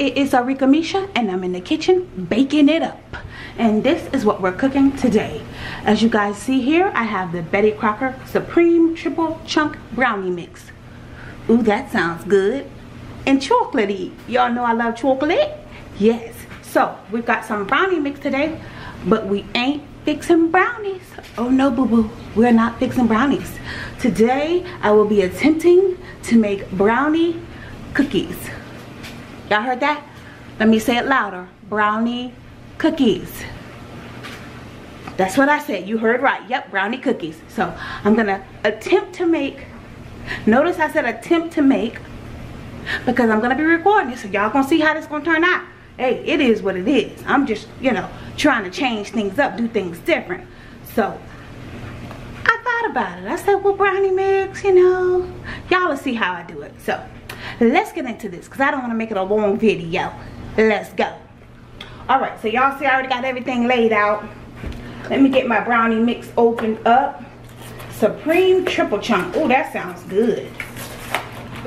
it is Arickamisha and I'm in the kitchen baking it up. And this is what we're cooking today. As you guys see here, I have the Betty Crocker Supreme Triple Chunk Brownie Mix. Ooh, that sounds good. And chocolatey. Y'all know I love chocolate? Yes. So, we've got some brownie mix today, but we ain't fixing brownies. Oh no, boo-boo. We're not fixing brownies. Today, I will be attempting to make brownie cookies. Y'all heard that? Let me say it louder. Brownie cookies. That's what I said. You heard right. Yep, brownie cookies. So I'm going to attempt to make, notice I said attempt to make because I'm to be recording it. So y'all to see how this to turn out. Hey, it is what it is. I'm just, you know, trying to change things up, do things different. So I thought about it. I said, well, brownie mix, you know, y'all will see how I do it. So let's get into this because I don't want to make it a long video. Let's go. All right, so y'all see I already got everything laid out. Let me get my brownie mix opened up. Supreme triple chunk. Oh, that sounds good.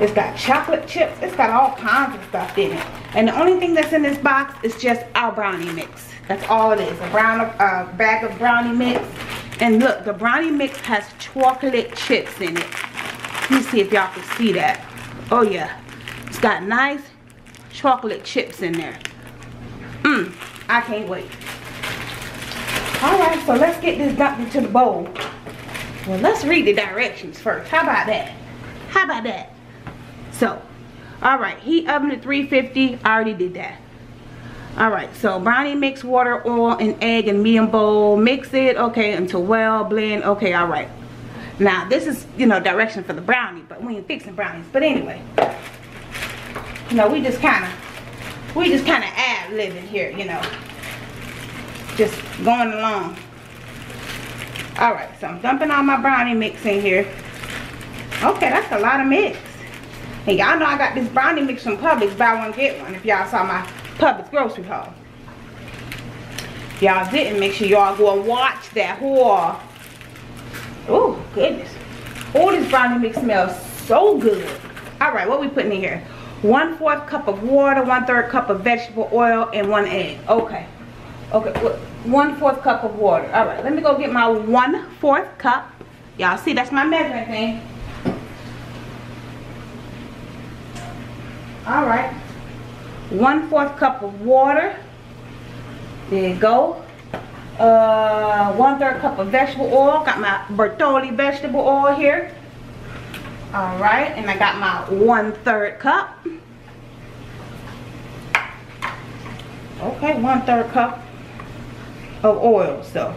It's got chocolate chips. It's got all kinds of stuff in it. And the only thing that's in this box is just our brownie mix. That's all it is. A brown uh, bag of brownie mix. And look, the brownie mix has chocolate chips in it. Let me see if y'all can see that. Oh yeah. It's got nice chocolate chips in there. Mmm. I can't wait. Alright, so let's get this dumped into the bowl. Well, let's read the directions first. How about that? How about that? So, alright, heat oven to 350. I already did that. Alright, so brownie mix water, oil, and egg in medium bowl. Mix it, okay, until well blend. Okay, alright. Now, this is, you know, direction for the brownie, but we ain't fixing brownies. But anyway, you know, we just kind of, we just kind of ad living here, you know just going along all right so i'm dumping all my brownie mix in here okay that's a lot of mix and y'all know i got this brownie mix from publix buy one get one if y'all saw my publix grocery haul. Y'all didn't make sure y'all go and watch that haul. Oh goodness. Oh this brownie mix smells so good. All right what we putting in here? One fourth cup of water one third cup of vegetable oil and one egg. Okay. Okay, one fourth cup of water. All right, let me go get my one fourth cup. Y'all see, that's my measuring thing. All right, one fourth cup of water. There you go. Uh, one third cup of vegetable oil. Got my Bertolli vegetable oil here. All right, and I got my one third cup. Okay, one third cup of oil so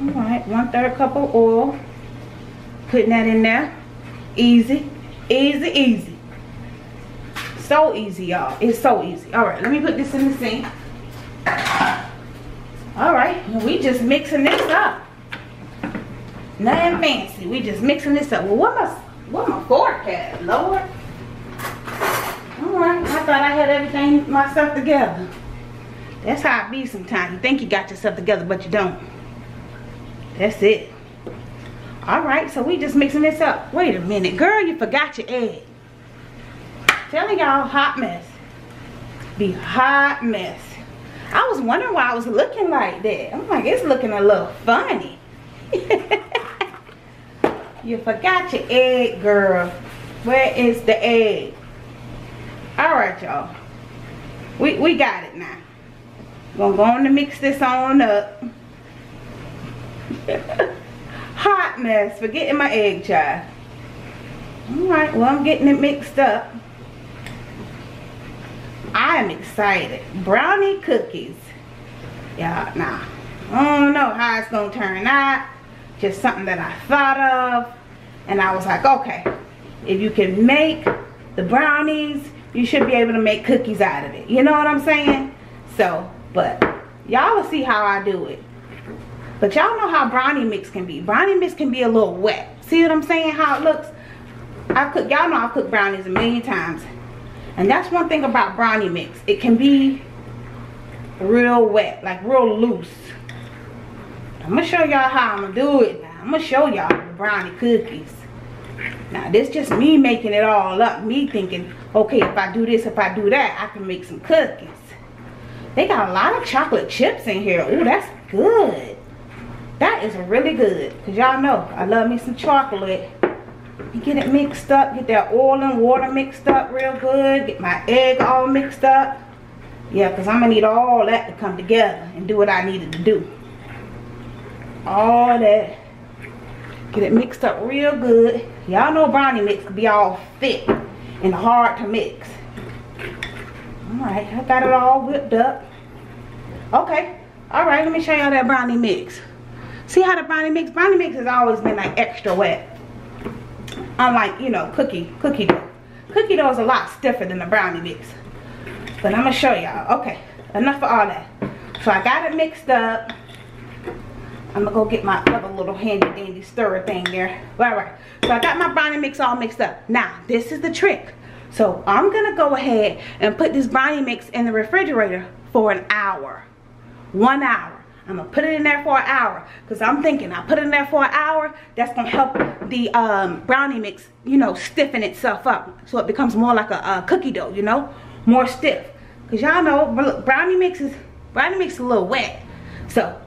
all right one third cup of oil putting that in there. Easy. Easy easy. So easy y'all. It's so easy. All right let me put this in the sink. All right we just mixing this up. Nothing fancy. We just mixing this up. Well what my what my fork at lord? Alright, I thought I had everything myself together. That's how it be sometimes. You think you got yourself together, but you don't. That's it. Alright, so we just mixing this up. Wait a minute. Girl, you forgot your egg. Telling y'all, hot mess. Be hot mess. I was wondering why I was looking like that. I'm like, it's looking a little funny. you forgot your egg, girl. Where is the egg? all right y'all we we got it now gonna go on to mix this on up hot mess forgetting my egg child all right well i'm getting it mixed up. I am excited. Brownie cookies. Yeah nah. I don't know how it's gonna turn out. Just something that i thought of. And i was like okay if you can make the brownies you should be able to make cookies out of it. You know what I'm saying? So, but y'all will see how I do it. But y'all know how brownie mix can be. Brownie mix can be a little wet. See what I'm saying? How it looks? I cook, y'all know I've cooked brownies a million times. And that's one thing about brownie mix. It can be real wet, like real loose. I'm gonna show y'all how I'm gonna do it now. I'm gonna show y'all the brownie cookies. Now this just me making it all up. Me thinking, okay, if I do this, if I do that, I can make some cookies. They got a lot of chocolate chips in here. Ooh, that's good. That is really good. Because y'all know, I love me some chocolate. You get it mixed up. Get that oil and water mixed up real good. Get my egg all mixed up. Yeah, because I'm going to need all that to come together and do what I needed to do. All that. Get it mixed up real good. Y'all know brownie mix can be all thick and hard to mix. Alright, I got it all whipped up. Okay. Alright, let me show y'all that brownie mix. See how the brownie mix? Brownie mix has always been like extra wet. Unlike, you know, cookie, cookie dough. Cookie dough is a lot stiffer than the brownie mix. But I'm going to show y'all. Okay, enough of all that. So I got it mixed up. I'm going to go get my other little handy dandy stirrer thing there. All right. So I got my brownie mix all mixed up. Now, this is the trick. So I'm going to go ahead and put this brownie mix in the refrigerator for an hour. One hour. I'm to put it in there for an hour. Because I'm thinking I put it in there for an hour. That's to help the um, brownie mix, you know, stiffen itself up. So it becomes more like a, a cookie dough, you know. More stiff. Because y'all know brownie mix is, brownie mix is a little wet. So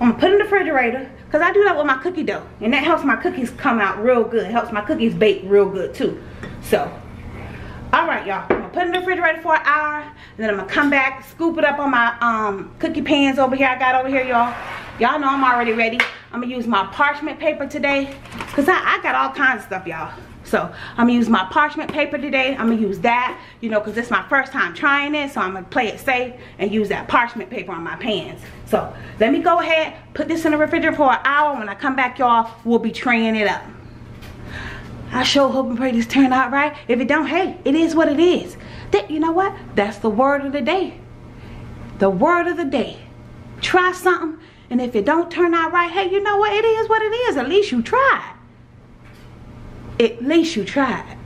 I'm to put it in the refrigerator. Because I do that with my cookie dough. And that helps my cookies come out real good. Helps my cookies bake real good too. So Alright y'all, I'm gonna put in the refrigerator for an hour and then I'm gonna come back, scoop it up on my um, cookie pans over here I got over here y'all. Y'all know I'm already ready. I'm gonna use my parchment paper today because I, I got all kinds of stuff y'all. So I'm gonna use my parchment paper today. I'm gonna use that, you know, because it's my first time trying it. So I'm gonna play it safe and use that parchment paper on my pans. So let me go ahead, put this in the refrigerator for an hour. When I come back, y'all, we'll be traying it up. I sure hope and pray this turn out right. If it don't, hey, it is what it is. That you know what? That's the word of the day. The word of the day. Try something, and if it don't turn out right, hey, you know what? It is what it is. At least you tried. At least you tried.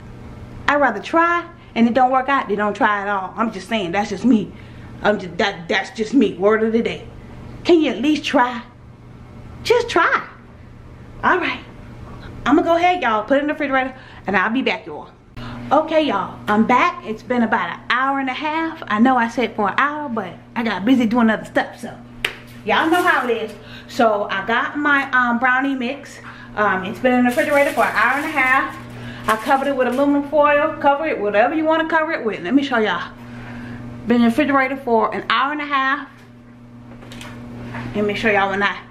I'd rather try and it don't work out than don't try at all. I'm just saying, that's just me. I'm just that that's just me. Word of the day. Can you at least try? Just try. All right. I'm gonna go ahead, y'all, put it in the refrigerator, and I'll be back, y'all. Okay, y'all, I'm back. It's been about an hour and a half. I know I said for an hour, but I got busy doing other stuff, so y'all know how it is. So I got my um, brownie mix. Um, it's been in the refrigerator for an hour and a half. I covered it with aluminum foil. Cover it whatever you want to cover it with. Let me show y'all. Been in the refrigerator for an hour and a half. Let me show y'all when I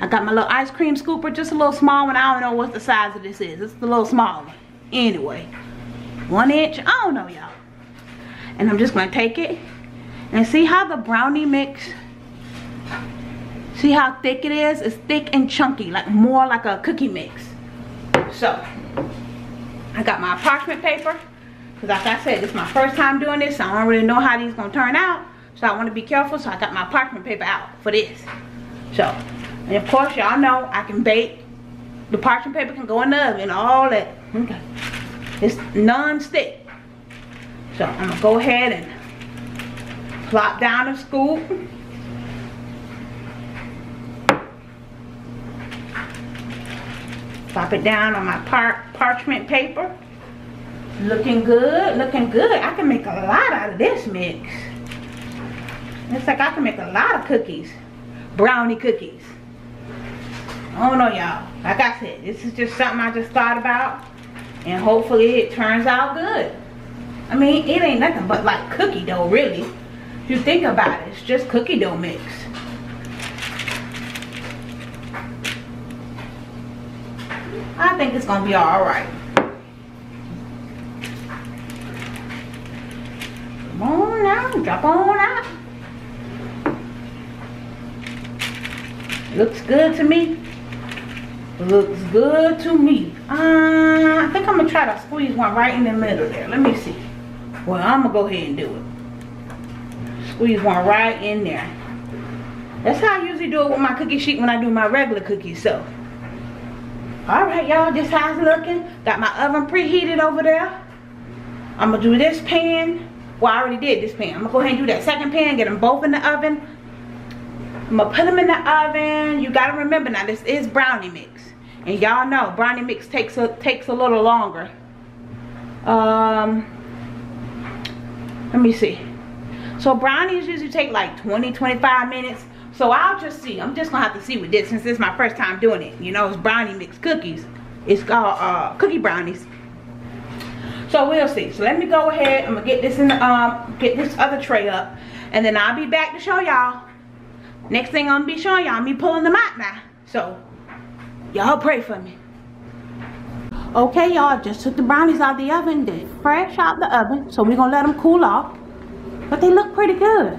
I got my little ice cream scooper, just a little small one. I don't know what the size of this is. It's a little small one. Anyway, one inch. I don't know, y'all. And I'm just going to take it and see how the brownie mix, see how thick it is? It's thick and chunky, like more like a cookie mix. So, I got my parchment paper. Because like I said, this is my first time doing this. So I don't really know how these going to turn out. So I want to be careful. So I got my parchment paper out for this. So, and of course, y'all know I can bake. The parchment paper can go in the oven, all that. Okay. It's non-stick. So I'm gonna go ahead and plop down the scoop. Plop it down on my par parchment paper. Looking good, looking good. I can make a lot out of this mix. It's like I can make a lot of cookies. Brownie cookies. Oh, I don't know y'all. Like I said, this is just something I just thought about. And hopefully it turns out good. I mean, it ain't nothing but like cookie dough, really. If you think about it, it's just cookie dough mix. I think it's gonna be alright. Come on now, drop on out. Looks good to me. Looks good to me. Uh, I think I'm going to try to squeeze one right in the middle there. Let me see. Well, I'm going to go ahead and do it. Squeeze one right in there. That's how I usually do it with my cookie sheet when I do my regular cookies. So, All right, y'all, this how it's looking. Got my oven preheated over there. I'm gonna do this pan. Well, I already did this pan. I'm gonna go ahead and do that second pan, get them both in the oven. I'm gonna put them in the oven. You gotta remember now, this is brownie mix. And y'all know, brownie mix takes a, takes a little longer. Um, let me see. So brownies usually take like 20, 25 minutes. So I'll just see. I'm just gonna have to see with this since this is my first time doing it. You know, it's brownie mix cookies. It's called uh, cookie brownies. So we'll see. So let me go ahead. I'm gonna get this in the, um get this other tray up, and then I'll be back to show y'all. Next thing I'm gonna be showing y'all me pulling them out now. So y'all pray for me. Okay, y'all just took the brownies out the oven. They fresh out the oven. So we're gonna let them cool off. But they look pretty good.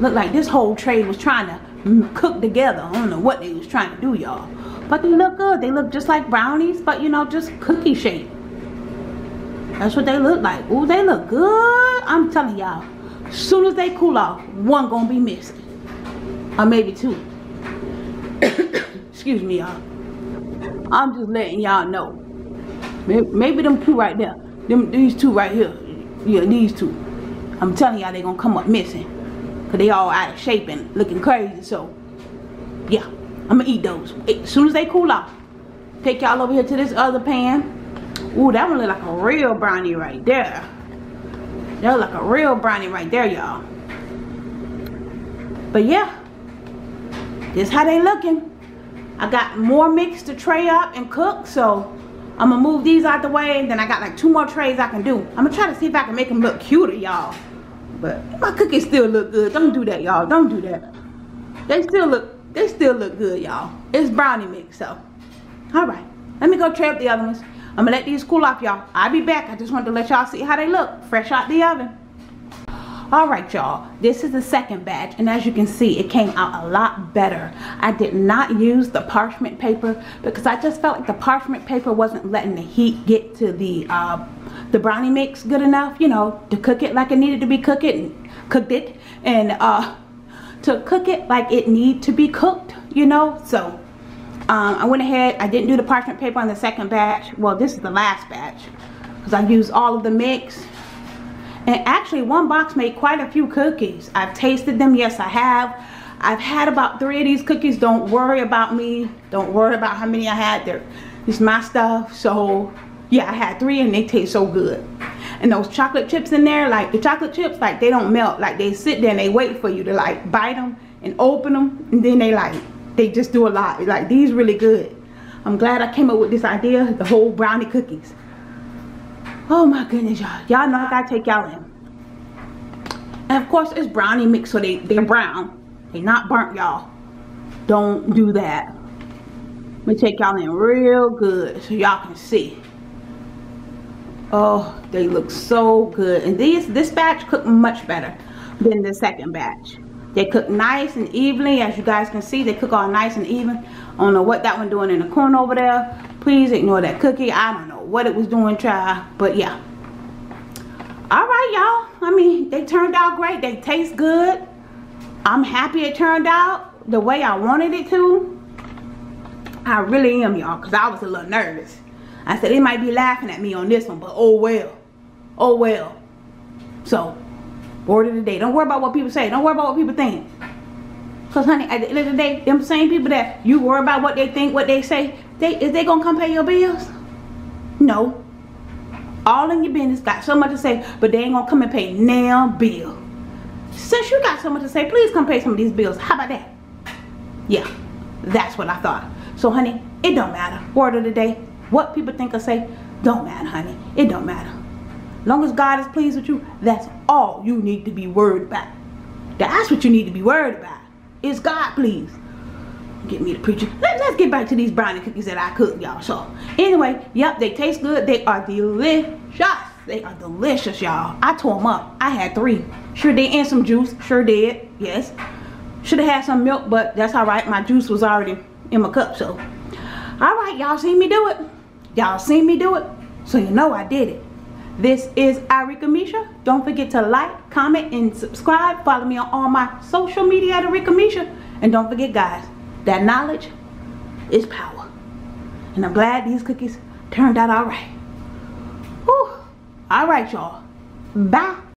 Look like this whole tray was trying to mm, cook together. I don't know what they was trying to do, y'all. But they look good. They look just like brownies, but you know, just cookie shape. That's what they look like. Ooh, they look good. I'm telling y'all. Soon as they cool off, one gonna be missing. Or maybe two. Excuse me, y'all. I'm just letting y'all know. Maybe, them two right there. Them these two right here. Yeah, these two. I'm telling y'all they gonna come up missing. Cause they all out of shape and looking crazy. So yeah, I'm gonna eat those. As soon as they cool off. Take y'all over here to this other pan. Ooh, that one look like a real brownie right there. That look like a real brownie right there, y'all. But yeah, this how they looking. I got more mix to tray up and cook, so I'm gonna move these out the way. and Then I got like two more trays I can do. I'm gonna try to see if I can make them look cuter, y'all. But my cookies still look good. Don't do that, y'all. Don't do that. They still look, they still look good, y'all. It's brownie mix, so. All right, let me go tray up the other ones. I'm gonna let these cool off, y'all. I'll be back. I just wanted to let y'all see how they look, fresh out the oven all right y'all. This is the second batch and as you can see it came out a lot better. I did not use the parchment paper because i just felt like the parchment paper wasn't letting the heat get to the uh, the brownie mix good enough you know to cook it like it needed to be cooked it cooked it and uh to cook it like it need to be cooked you know? So um, I went ahead I didn't do the parchment paper on the second batch. Well this is the last batch because I used all of the mix and actually one box made quite a few cookies. I've tasted them, yes I have. I've had about three of these cookies. Don't worry about me. Don't worry about how many I had. They're, it's my stuff. So yeah, I had three and they taste so good. And those chocolate chips in there, like the chocolate chips, like they don't melt. Like they sit there and they wait for you to like bite them and open them. And then they like, they just do a lot. Like these really good. I'm glad I came up with this idea, the whole brownie cookies. Oh my goodness, y'all. Y'all know I gotta take y'all in. And of course, it's brownie mix, so they, they're brown. They not burnt, y'all. Don't do that. Let me take y'all in real good so y'all can see. Oh, they look so good. And these, this batch cooked much better than the second batch. They cook nice and evenly. As you guys can see, they cook all nice and even. I don't know what that one doing in the corner over there. Please ignore that cookie. I don't know what it was doing, try. But yeah. All right, y'all. I mean, they turned out great. They taste good. I'm happy it turned out the way I wanted it to. I really am, y'all, because I was a little nervous. I said, they might be laughing at me on this one, but oh well. Oh well. So, word of the day. Don't worry about what people say. Don't worry about what people think. Because, honey, at the end of the day, them same people that you worry about what they think, what they say, they is they going to come pay your bills? No. All in your business got so much to say, but they ain't gonna come and pay nail bill. Since you got so much to say, please come pay some of these bills. How about that? Yeah, that's what I thought. So honey, it don't matter. Word of the day, what people think or say, don't matter, honey. It don't matter. Long as God is pleased with you, that's all you need to be worried about. That's what you need to be worried about. Is God pleased? Get me the preacher. Let, us get back to these brownie cookies that I cooked, y'all. So, anyway, yep, they taste good. They are delicious. They are delicious, y'all. I tore them up. I had three. Sure did. And some juice. Sure did. Yes. Should have had some milk, but that's all right. My juice was already in my cup, so. All right, y'all seen me do it. Y'all seen me do it. So you know I did it. This is Arickamisha. Don't forget to like, comment, and subscribe. Follow me on all my social media at Arickamisha. And don't forget, guys, that knowledge is power. And I'm glad these cookies turned out all right. Whew. All right, y'all. Bye.